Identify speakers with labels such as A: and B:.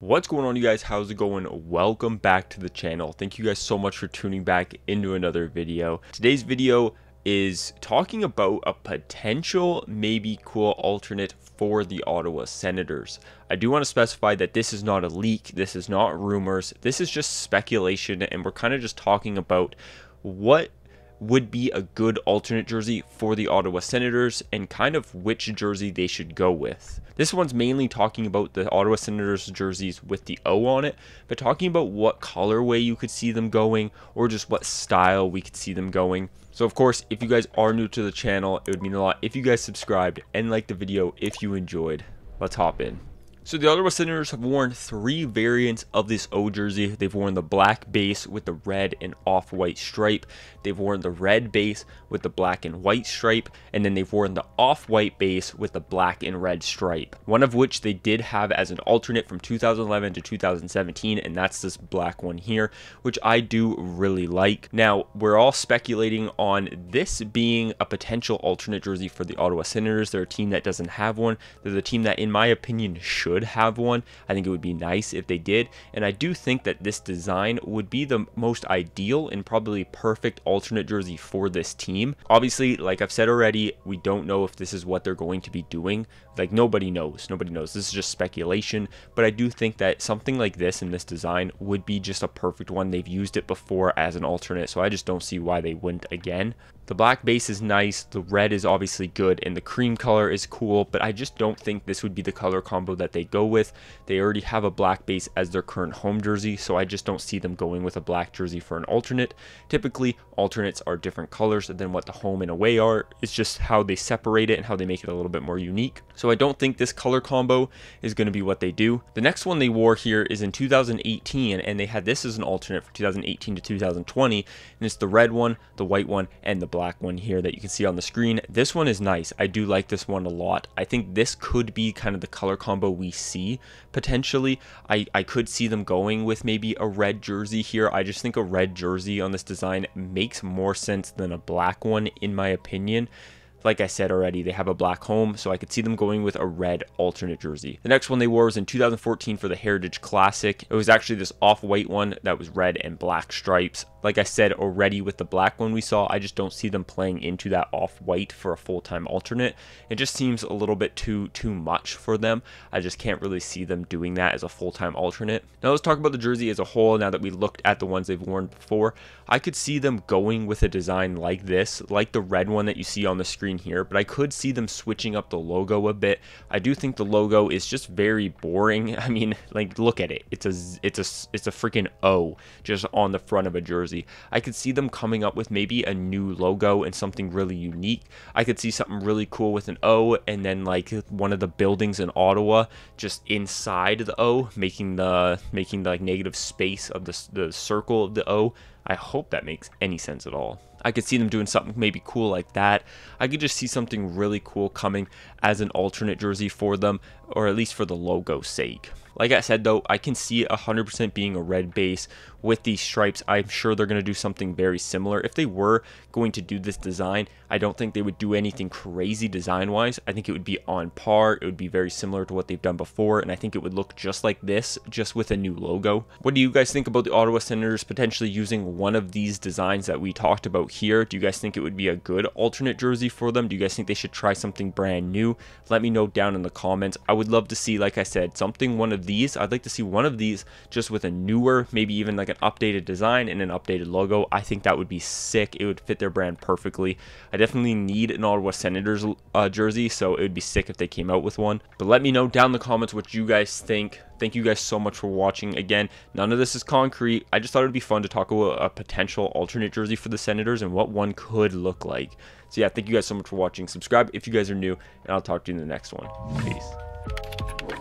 A: What's going on you guys? How's it going? Welcome back to the channel. Thank you guys so much for tuning back into another video. Today's video is talking about a potential maybe cool alternate for the Ottawa Senators. I do want to specify that this is not a leak, this is not rumors, this is just speculation and we're kind of just talking about what would be a good alternate jersey for the Ottawa Senators and kind of which jersey they should go with. This one's mainly talking about the Ottawa Senators jerseys with the O on it, but talking about what colorway you could see them going or just what style we could see them going. So of course, if you guys are new to the channel, it would mean a lot if you guys subscribed and liked the video if you enjoyed. Let's hop in. So the Ottawa Senators have worn three variants of this O jersey. They've worn the black base with the red and off-white stripe. They've worn the red base with the black and white stripe. And then they've worn the off-white base with the black and red stripe. One of which they did have as an alternate from 2011 to 2017. And that's this black one here, which I do really like. Now, we're all speculating on this being a potential alternate jersey for the Ottawa Senators. They're a team that doesn't have one. They're the team that, in my opinion, should have one. I think it would be nice if they did. And I do think that this design would be the most ideal and probably perfect alternate jersey for this team. Obviously, like I've said already, we don't know if this is what they're going to be doing. Like nobody knows. Nobody knows. This is just speculation. But I do think that something like this in this design would be just a perfect one. They've used it before as an alternate, so I just don't see why they wouldn't again. The black base is nice, the red is obviously good, and the cream color is cool, but I just don't think this would be the color combo that they go with. They already have a black base as their current home jersey, so I just don't see them going with a black jersey for an alternate. Typically, alternates are different colors than what the home and away are. It's just how they separate it and how they make it a little bit more unique. So I don't think this color combo is going to be what they do. The next one they wore here is in 2018, and they had this as an alternate for 2018 to 2020, and it's the red one, the white one, and the black one here that you can see on the screen. This one is nice. I do like this one a lot. I think this could be kind of the color combo we see potentially. I, I could see them going with maybe a red jersey here. I just think a red jersey on this design makes more sense than a black one in my opinion. Like I said already, they have a black home, so I could see them going with a red alternate jersey. The next one they wore was in 2014 for the Heritage Classic. It was actually this off-white one that was red and black stripes. Like I said already with the black one we saw, I just don't see them playing into that off-white for a full-time alternate. It just seems a little bit too too much for them. I just can't really see them doing that as a full-time alternate. Now let's talk about the jersey as a whole now that we looked at the ones they've worn before. I could see them going with a design like this, like the red one that you see on the screen here, but I could see them switching up the logo a bit. I do think the logo is just very boring. I mean, like look at it. It's a it's a it's a freaking O just on the front of a jersey. I could see them coming up with maybe a new logo and something really unique. I could see something really cool with an O and then like one of the buildings in Ottawa just inside the O, making the making the like negative space of the the circle of the O. I hope that makes any sense at all. I could see them doing something maybe cool like that. I could just see something really cool coming as an alternate jersey for them, or at least for the logo's sake. Like I said though, I can see 100% being a red base with these stripes. I'm sure they're going to do something very similar. If they were going to do this design, I don't think they would do anything crazy design wise. I think it would be on par. It would be very similar to what they've done before. And I think it would look just like this, just with a new logo. What do you guys think about the Ottawa Senators potentially using one of these designs that we talked about here? Do you guys think it would be a good alternate jersey for them? Do you guys think they should try something brand new? Let me know down in the comments. I would love to see, like I said, something one of these. I'd like to see one of these just with a newer, maybe even like an updated design and an updated logo. I think that would be sick. It would fit their brand perfectly. I definitely need an Ottawa Senators uh, jersey, so it would be sick if they came out with one. But let me know down in the comments what you guys think. Thank you guys so much for watching. Again, none of this is concrete. I just thought it would be fun to talk about a potential alternate jersey for the Senators and what one could look like. So yeah, thank you guys so much for watching. Subscribe if you guys are new, and I'll talk to you in the next one. Peace.